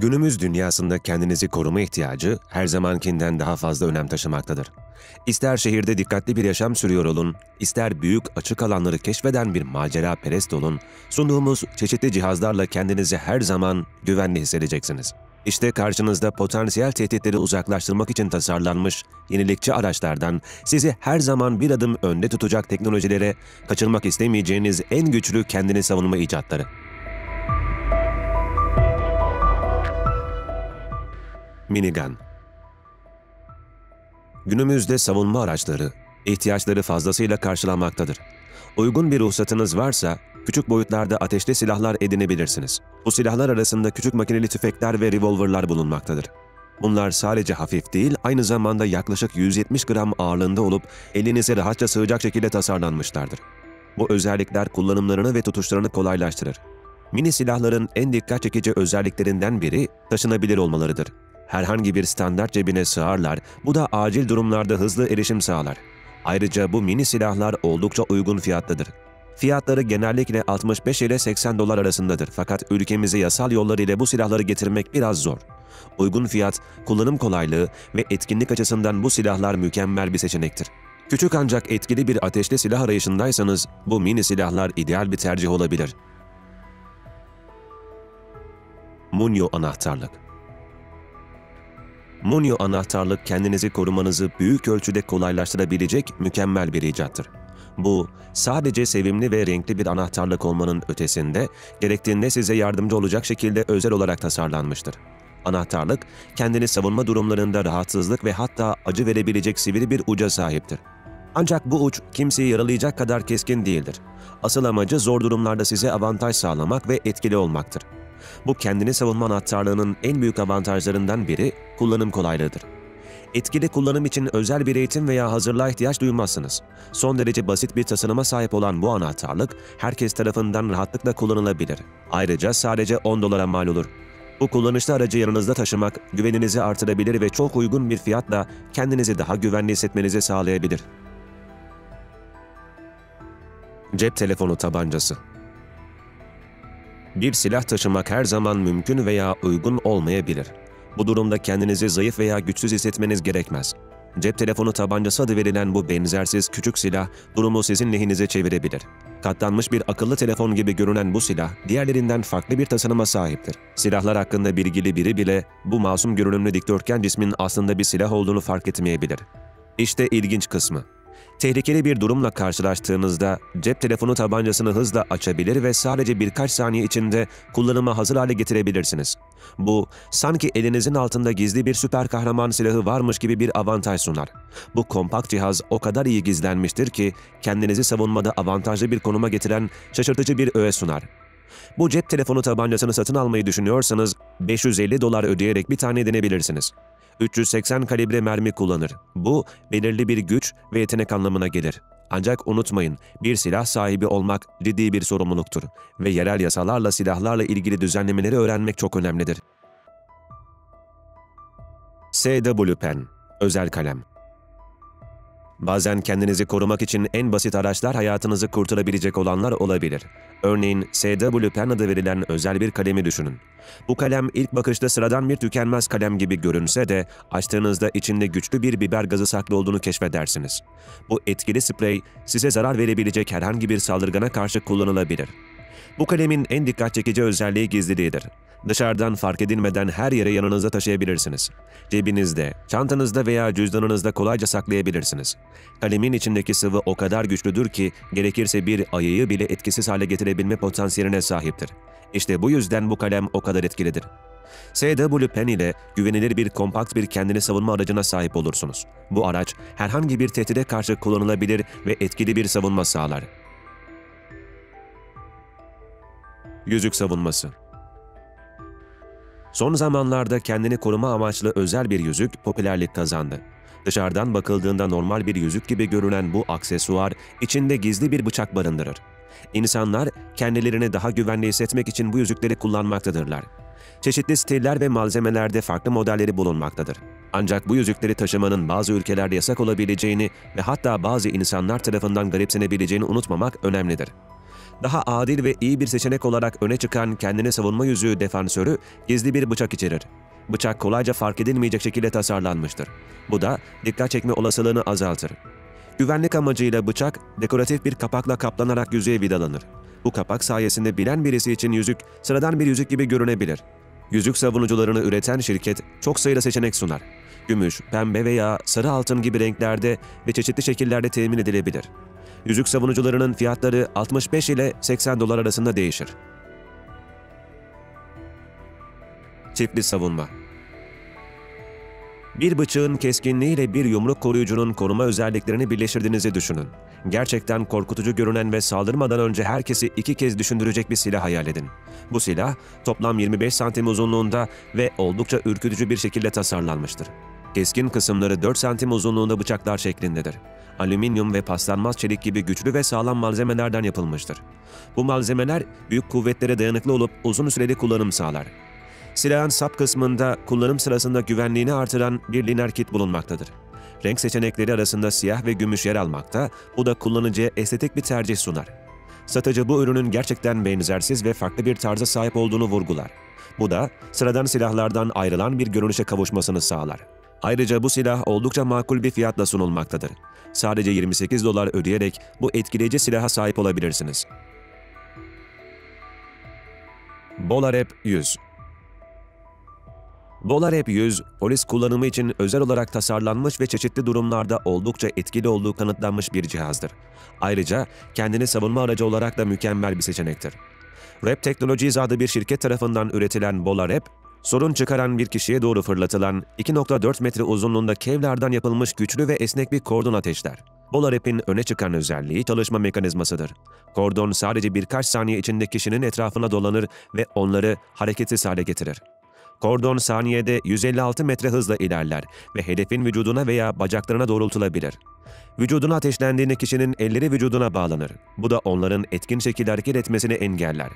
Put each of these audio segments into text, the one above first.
Günümüz dünyasında kendinizi koruma ihtiyacı her zamankinden daha fazla önem taşımaktadır. İster şehirde dikkatli bir yaşam sürüyor olun, ister büyük açık alanları keşfeden bir macera perest olun, sunduğumuz çeşitli cihazlarla kendinizi her zaman güvenli hissedeceksiniz. İşte karşınızda potansiyel tehditleri uzaklaştırmak için tasarlanmış yenilikçi araçlardan sizi her zaman bir adım önde tutacak teknolojilere kaçırmak istemeyeceğiniz en güçlü kendini savunma icatları. Minigun Günümüzde savunma araçları ihtiyaçları fazlasıyla karşılanmaktadır. Uygun bir ruhsatınız varsa küçük boyutlarda ateşli silahlar edinebilirsiniz. Bu silahlar arasında küçük makineli tüfekler ve revolverlar bulunmaktadır. Bunlar sadece hafif değil, aynı zamanda yaklaşık 170 gram ağırlığında olup elinize rahatça sığacak şekilde tasarlanmışlardır. Bu özellikler kullanımlarını ve tutuşlarını kolaylaştırır. Mini silahların en dikkat çekici özelliklerinden biri taşınabilir olmalarıdır. Herhangi bir standart cebine sığarlar, bu da acil durumlarda hızlı erişim sağlar. Ayrıca bu mini silahlar oldukça uygun fiyatlıdır. Fiyatları genellikle 65 ile 80 dolar arasındadır fakat ülkemize yasal yollar ile bu silahları getirmek biraz zor. Uygun fiyat, kullanım kolaylığı ve etkinlik açısından bu silahlar mükemmel bir seçenektir. Küçük ancak etkili bir ateşli silah arayışındaysanız bu mini silahlar ideal bir tercih olabilir. Munyo anahtarlık Munyo anahtarlık kendinizi korumanızı büyük ölçüde kolaylaştırabilecek mükemmel bir icattır. Bu, sadece sevimli ve renkli bir anahtarlık olmanın ötesinde, gerektiğinde size yardımcı olacak şekilde özel olarak tasarlanmıştır. Anahtarlık, kendini savunma durumlarında rahatsızlık ve hatta acı verebilecek sivri bir uca sahiptir. Ancak bu uç kimseyi yaralayacak kadar keskin değildir. Asıl amacı zor durumlarda size avantaj sağlamak ve etkili olmaktır. Bu kendini savunma anahtarlığının en büyük avantajlarından biri kullanım kolaylığıdır. Etkili kullanım için özel bir eğitim veya hazırlığa ihtiyaç duymazsınız. Son derece basit bir tasarıma sahip olan bu anahtarlık herkes tarafından rahatlıkla kullanılabilir. Ayrıca sadece 10 dolara mal olur. Bu kullanışlı aracı yanınızda taşımak güveninizi artırabilir ve çok uygun bir fiyatla kendinizi daha güvenli hissetmenizi sağlayabilir. Cep telefonu tabancası bir silah taşımak her zaman mümkün veya uygun olmayabilir. Bu durumda kendinizi zayıf veya güçsüz hissetmeniz gerekmez. Cep telefonu tabancası adı verilen bu benzersiz küçük silah durumu sizin lehinize çevirebilir. Katlanmış bir akıllı telefon gibi görünen bu silah diğerlerinden farklı bir tasarıma sahiptir. Silahlar hakkında bilgili biri bile bu masum görünümlü dikdörtgen cismin aslında bir silah olduğunu fark etmeyebilir. İşte ilginç kısmı. Tehlikeli bir durumla karşılaştığınızda cep telefonu tabancasını hızla açabilir ve sadece birkaç saniye içinde kullanıma hazır hale getirebilirsiniz. Bu, sanki elinizin altında gizli bir süper kahraman silahı varmış gibi bir avantaj sunar. Bu kompakt cihaz o kadar iyi gizlenmiştir ki kendinizi savunmada avantajlı bir konuma getiren şaşırtıcı bir öğe sunar. Bu cep telefonu tabancasını satın almayı düşünüyorsanız 550 dolar ödeyerek bir tane denebilirsiniz. 380 kalibre mermi kullanır. Bu belirli bir güç ve yetenek anlamına gelir. Ancak unutmayın, bir silah sahibi olmak ciddi bir sorumluluktur ve yerel yasalarla silahlarla ilgili düzenlemeleri öğrenmek çok önemlidir. SW Pen Özel Kalem Bazen kendinizi korumak için en basit araçlar hayatınızı kurtarabilecek olanlar olabilir. Örneğin SW Pen adı verilen özel bir kalemi düşünün. Bu kalem ilk bakışta sıradan bir tükenmez kalem gibi görünse de açtığınızda içinde güçlü bir biber gazı saklı olduğunu keşfedersiniz. Bu etkili sprey size zarar verebilecek herhangi bir saldırgana karşı kullanılabilir. Bu kalemin en dikkat çekici özelliği gizliliğidir. Dışarıdan fark edilmeden her yere yanınızda taşıyabilirsiniz. Cebinizde, çantanızda veya cüzdanınızda kolayca saklayabilirsiniz. Kalemin içindeki sıvı o kadar güçlüdür ki gerekirse bir ayıyı bile etkisiz hale getirebilme potansiyeline sahiptir. İşte bu yüzden bu kalem o kadar etkilidir. SW Pen ile güvenilir bir kompakt bir kendini savunma aracına sahip olursunuz. Bu araç herhangi bir tehdide karşı kullanılabilir ve etkili bir savunma sağlar. Yüzük savunması Son zamanlarda kendini koruma amaçlı özel bir yüzük popülerlik kazandı. Dışarıdan bakıldığında normal bir yüzük gibi görünen bu aksesuar içinde gizli bir bıçak barındırır. İnsanlar kendilerini daha güvenli hissetmek için bu yüzükleri kullanmaktadırlar. Çeşitli stiller ve malzemelerde farklı modelleri bulunmaktadır. Ancak bu yüzükleri taşımanın bazı ülkelerde yasak olabileceğini ve hatta bazı insanlar tarafından garipsenebileceğini unutmamak önemlidir. Daha adil ve iyi bir seçenek olarak öne çıkan kendini savunma yüzüğü defansörü gizli bir bıçak içerir. Bıçak kolayca fark edilmeyecek şekilde tasarlanmıştır. Bu da dikkat çekme olasılığını azaltır. Güvenlik amacıyla bıçak dekoratif bir kapakla kaplanarak yüzeye vidalanır. Bu kapak sayesinde bilen birisi için yüzük sıradan bir yüzük gibi görünebilir. Yüzük savunucularını üreten şirket çok sayıda seçenek sunar. Gümüş, pembe veya sarı altın gibi renklerde ve çeşitli şekillerde temin edilebilir. Yüzük savunucularının fiyatları 65 ile 80 dolar arasında değişir. Çiftli savunma bir bıçağın keskinliğiyle bir yumruk koruyucunun koruma özelliklerini birleştirdiğinizi düşünün. Gerçekten korkutucu görünen ve saldırmadan önce herkesi iki kez düşündürecek bir silah hayal edin. Bu silah toplam 25 santim uzunluğunda ve oldukça ürkütücü bir şekilde tasarlanmıştır. Keskin kısımları 4 santim uzunluğunda bıçaklar şeklindedir. Alüminyum ve paslanmaz çelik gibi güçlü ve sağlam malzemelerden yapılmıştır. Bu malzemeler büyük kuvvetlere dayanıklı olup uzun süreli kullanım sağlar. Silahın sap kısmında kullanım sırasında güvenliğini artıran bir liner kit bulunmaktadır. Renk seçenekleri arasında siyah ve gümüş yer almakta, bu da kullanıcıya estetik bir tercih sunar. Satıcı bu ürünün gerçekten benzersiz ve farklı bir tarza sahip olduğunu vurgular. Bu da sıradan silahlardan ayrılan bir görünüşe kavuşmasını sağlar. Ayrıca bu silah oldukça makul bir fiyatla sunulmaktadır. Sadece 28 dolar ödeyerek bu etkileyici silaha sahip olabilirsiniz. Bolarep 100 Bolarep 100, polis kullanımı için özel olarak tasarlanmış ve çeşitli durumlarda oldukça etkili olduğu kanıtlanmış bir cihazdır. Ayrıca kendini savunma aracı olarak da mükemmel bir seçenektir. Rap Technologies adlı bir şirket tarafından üretilen Bolarep, sorun çıkaran bir kişiye doğru fırlatılan 2.4 metre uzunluğunda kevlardan yapılmış güçlü ve esnek bir kordon ateşler. Bolarep'in öne çıkan özelliği çalışma mekanizmasıdır. Kordon sadece birkaç saniye içinde kişinin etrafına dolanır ve onları hareketsiz hale getirir. Kordon saniyede 156 metre hızla ilerler ve hedefin vücuduna veya bacaklarına doğrultulabilir. Vücuduna ateşlendiğinde kişinin elleri vücuduna bağlanır. Bu da onların etkin şekilde hareket etmesini engeller.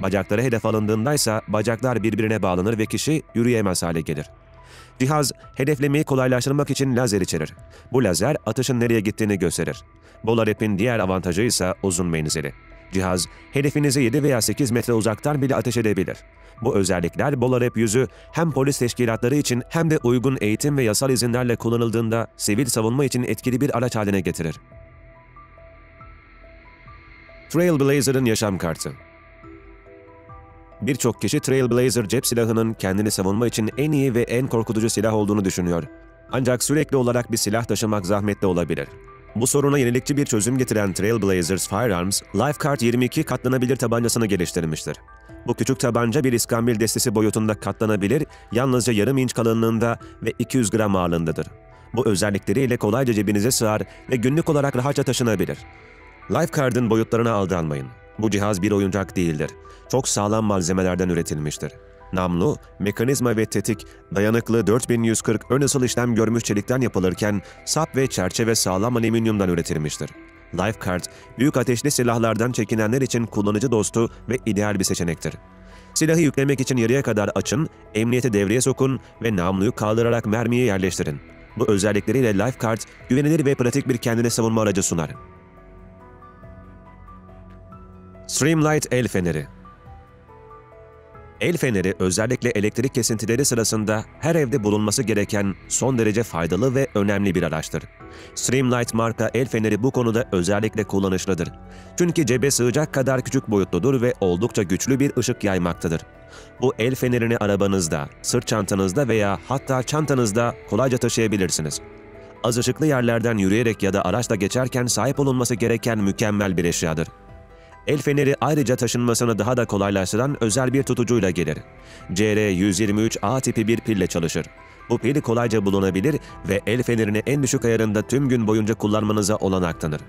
Bacakları hedef alındığında ise bacaklar birbirine bağlanır ve kişi yürüyemez hale gelir. Cihaz, hedeflemeyi kolaylaştırmak için lazer içerir. Bu lazer atışın nereye gittiğini gösterir. Bolarep'in diğer avantajı ise uzun menzili. Cihaz, hedefinize 7 veya 8 metre uzaktan bile ateş edebilir. Bu özellikler Bolarep yüzü hem polis teşkilatları için hem de uygun eğitim ve yasal izinlerle kullanıldığında sivil savunma için etkili bir araç haline getirir. Trailblazer'ın yaşam kartı Birçok kişi Trailblazer cep silahının kendini savunma için en iyi ve en korkutucu silah olduğunu düşünüyor. Ancak sürekli olarak bir silah taşımak zahmetli olabilir. Bu soruna yenilikçi bir çözüm getiren Trailblazers Firearms, Lifecard 22 katlanabilir tabancasını geliştirmiştir. Bu küçük tabanca bir iskambil destesi boyutunda katlanabilir, yalnızca yarım inç kalınlığında ve 200 gram ağırlığındadır. Bu özellikleriyle kolayca cebinize sığar ve günlük olarak rahatça taşınabilir. Lifecard'ın boyutlarına aldanmayın. Bu cihaz bir oyuncak değildir. Çok sağlam malzemelerden üretilmiştir. Namlu, mekanizma ve tetik dayanıklı 4140 ön ısıl işlem görmüş çelikten yapılırken sap ve çerçeve sağlam alüminyumdan üretilmiştir. Lifecard, büyük ateşli silahlardan çekinenler için kullanıcı dostu ve ideal bir seçenektir. Silahı yüklemek için yarıya kadar açın, emniyeti devreye sokun ve namluyu kaldırarak mermiyi yerleştirin. Bu özellikleriyle Lifecard, güvenilir ve pratik bir kendine savunma aracı sunar. Streamlight El Feneri El feneri özellikle elektrik kesintileri sırasında her evde bulunması gereken son derece faydalı ve önemli bir araçtır. Streamlight marka el feneri bu konuda özellikle kullanışlıdır. Çünkü cebe sığacak kadar küçük boyutludur ve oldukça güçlü bir ışık yaymaktadır. Bu el fenerini arabanızda, sırt çantanızda veya hatta çantanızda kolayca taşıyabilirsiniz. Az ışıklı yerlerden yürüyerek ya da araçla geçerken sahip olunması gereken mükemmel bir eşyadır. El feneri ayrıca taşınmasını daha da kolaylaştıran özel bir tutucuyla gelir. CR123A tipi bir pille çalışır. Bu pil kolayca bulunabilir ve el fenerini en düşük ayarında tüm gün boyunca kullanmanıza olanak tanır.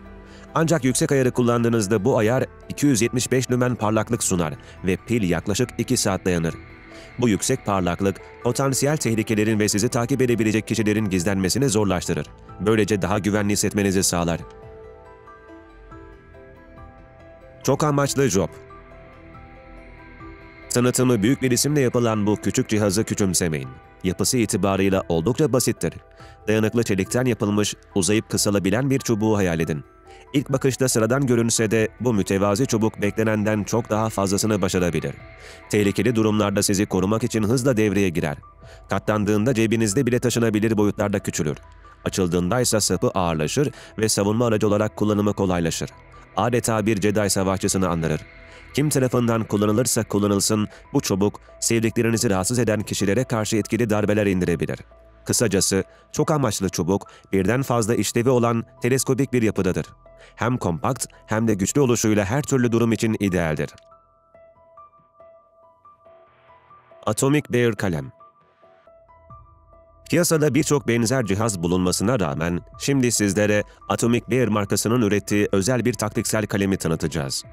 Ancak yüksek ayarı kullandığınızda bu ayar 275 lümen parlaklık sunar ve pil yaklaşık 2 saat dayanır. Bu yüksek parlaklık, potansiyel tehlikelerin ve sizi takip edebilecek kişilerin gizlenmesini zorlaştırır. Böylece daha güvenli hissetmenizi sağlar. Çok amaçlı job. Tanıtımı büyük bir isimle yapılan bu küçük cihazı küçümsemeyin. yapısı itibarıyla oldukça basittir. Dayanıklı çelikten yapılmış, uzayıp kısalabilen bir çubuğu hayal edin. İlk bakışta sıradan görünse de bu mütevazi çubuk beklenenden çok daha fazlasını başarabilir. Tehlikeli durumlarda sizi korumak için hızla devreye girer. Katlandığında cebinizde bile taşınabilir boyutlarda küçülür. Açıldığında ise sapı ağırlaşır ve savunma aracı olarak kullanımı kolaylaşır. Adeta bir Jedi savaşçısını andırır. Kim tarafından kullanılırsa kullanılsın bu çubuk sevdiklerinizi rahatsız eden kişilere karşı etkili darbeler indirebilir. Kısacası çok amaçlı çubuk birden fazla işlevi olan teleskopik bir yapıdadır. Hem kompakt hem de güçlü oluşuyla her türlü durum için idealdir. Atomic Bear Kalem Piyasada birçok benzer cihaz bulunmasına rağmen şimdi sizlere Atomic Bear markasının ürettiği özel bir taktiksel kalemi tanıtacağız.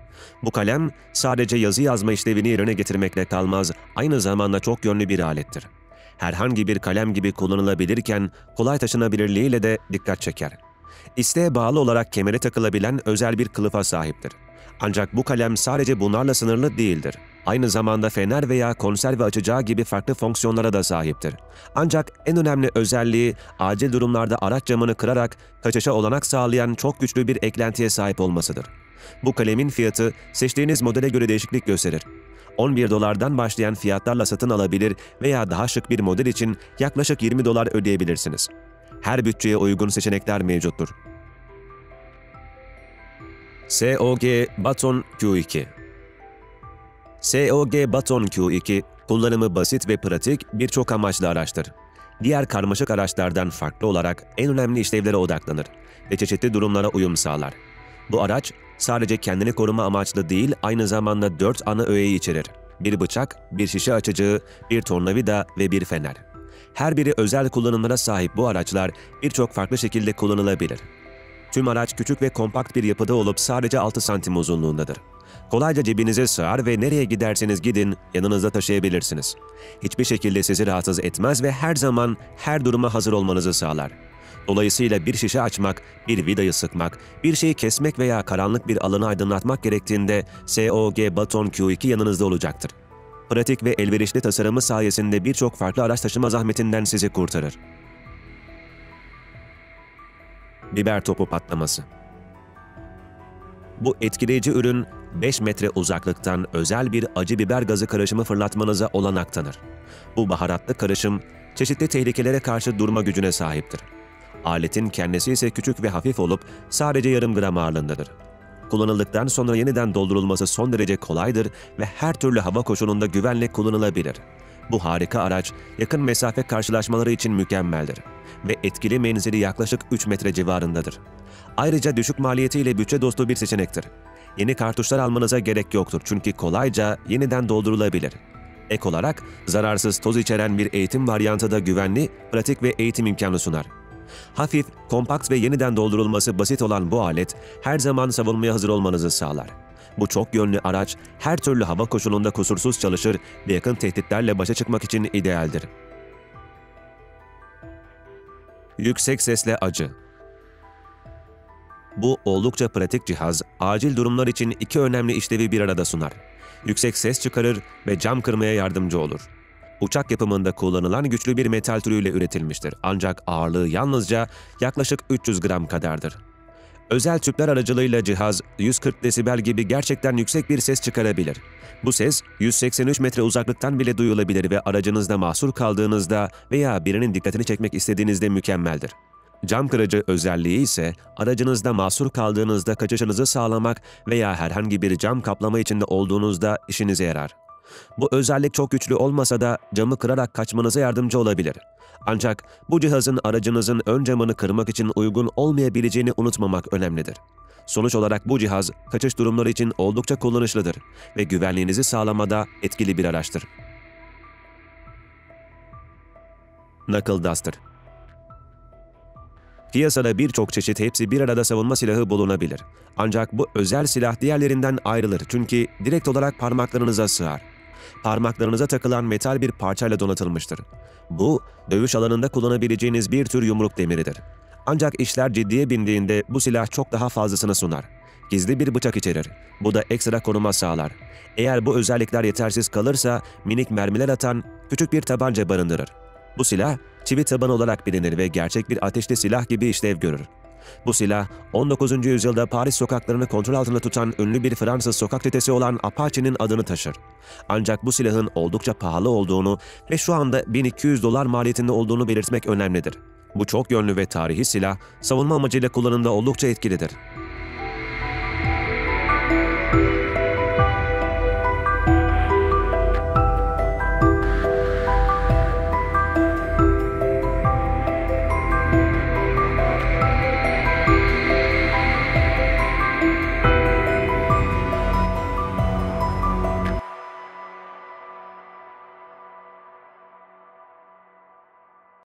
Bu kalem sadece yazı yazma işlevini yerine getirmekle kalmaz, aynı zamanda çok yönlü bir alettir. Herhangi bir kalem gibi kullanılabilirken kolay taşınabilirliğiyle de dikkat çeker. İsteğe bağlı olarak kemere takılabilen özel bir kılıfa sahiptir. Ancak bu kalem sadece bunlarla sınırlı değildir. Aynı zamanda fener veya konserve açacağı gibi farklı fonksiyonlara da sahiptir. Ancak en önemli özelliği acil durumlarda araç camını kırarak kaçışa olanak sağlayan çok güçlü bir eklentiye sahip olmasıdır. Bu kalemin fiyatı seçtiğiniz modele göre değişiklik gösterir. 11 dolardan başlayan fiyatlarla satın alabilir veya daha şık bir model için yaklaşık 20 dolar ödeyebilirsiniz. Her bütçeye uygun seçenekler mevcuttur. SOG Baton Q2 SOG Baton Q2 kullanımı basit ve pratik birçok amaçlı araçtır. Diğer karmaşık araçlardan farklı olarak en önemli işlevlere odaklanır ve çeşitli durumlara uyum sağlar. Bu araç sadece kendini koruma amaçlı değil aynı zamanda dört ana öğeyi içerir. Bir bıçak, bir şişe açıcı, bir tornavida ve bir fener. Her biri özel kullanımlara sahip bu araçlar birçok farklı şekilde kullanılabilir. Tüm araç küçük ve kompakt bir yapıda olup sadece 6 santim uzunluğundadır. Kolayca cebinize sığar ve nereye giderseniz gidin yanınızda taşıyabilirsiniz. Hiçbir şekilde sizi rahatsız etmez ve her zaman her duruma hazır olmanızı sağlar. Dolayısıyla bir şişe açmak, bir vidayı sıkmak, bir şeyi kesmek veya karanlık bir alanı aydınlatmak gerektiğinde SOG Baton Q2 yanınızda olacaktır. Pratik ve elverişli tasarımı sayesinde birçok farklı araç taşıma zahmetinden sizi kurtarır. Biber topu patlaması Bu etkileyici ürün 5 metre uzaklıktan özel bir acı biber gazı karışımı fırlatmanıza olanak tanır. Bu baharatlı karışım çeşitli tehlikelere karşı durma gücüne sahiptir. Aletin kendisi ise küçük ve hafif olup sadece yarım gram ağırlığındadır. Kullanıldıktan sonra yeniden doldurulması son derece kolaydır ve her türlü hava koşulunda güvenle kullanılabilir. Bu harika araç yakın mesafe karşılaşmaları için mükemmeldir ve etkili menzili yaklaşık 3 metre civarındadır. Ayrıca düşük maliyetiyle bütçe dostu bir seçenektir. Yeni kartuşlar almanıza gerek yoktur çünkü kolayca yeniden doldurulabilir. Ek olarak zararsız toz içeren bir eğitim varyantı da güvenli, pratik ve eğitim imkanı sunar. Hafif, kompakt ve yeniden doldurulması basit olan bu alet her zaman savunmaya hazır olmanızı sağlar. Bu çok yönlü araç her türlü hava koşulunda kusursuz çalışır ve yakın tehditlerle başa çıkmak için idealdir. Yüksek sesle acı Bu oldukça pratik cihaz, acil durumlar için iki önemli işlevi bir arada sunar. Yüksek ses çıkarır ve cam kırmaya yardımcı olur. Uçak yapımında kullanılan güçlü bir metal türüyle üretilmiştir ancak ağırlığı yalnızca yaklaşık 300 gram kadardır. Özel tüpler aracılığıyla cihaz 140 desibel gibi gerçekten yüksek bir ses çıkarabilir. Bu ses 183 metre uzaklıktan bile duyulabilir ve aracınızda mahsur kaldığınızda veya birinin dikkatini çekmek istediğinizde mükemmeldir. Cam kırıcı özelliği ise aracınızda mahsur kaldığınızda kaçışınızı sağlamak veya herhangi bir cam kaplama içinde olduğunuzda işinize yarar. Bu özellik çok güçlü olmasa da camı kırarak kaçmanıza yardımcı olabilir. Ancak bu cihazın aracınızın ön camını kırmak için uygun olmayabileceğini unutmamak önemlidir. Sonuç olarak bu cihaz kaçış durumları için oldukça kullanışlıdır ve güvenliğinizi sağlamada etkili bir araçtır. Knuckle Duster Piyasada birçok çeşit hepsi bir arada savunma silahı bulunabilir. Ancak bu özel silah diğerlerinden ayrılır çünkü direkt olarak parmaklarınıza sığar parmaklarınıza takılan metal bir parçayla donatılmıştır. Bu, dövüş alanında kullanabileceğiniz bir tür yumruk demiridir. Ancak işler ciddiye bindiğinde bu silah çok daha fazlasını sunar. Gizli bir bıçak içerir. Bu da ekstra konuma sağlar. Eğer bu özellikler yetersiz kalırsa minik mermiler atan küçük bir tabanca barındırır. Bu silah çivi tabanı olarak bilinir ve gerçek bir ateşli silah gibi işlev görür. Bu silah 19. yüzyılda Paris sokaklarını kontrol altında tutan ünlü bir Fransız sokak çetesi olan Apache'nin adını taşır. Ancak bu silahın oldukça pahalı olduğunu ve şu anda 1200 dolar maliyetinde olduğunu belirtmek önemlidir. Bu çok yönlü ve tarihi silah savunma amacıyla kullanımda oldukça etkilidir.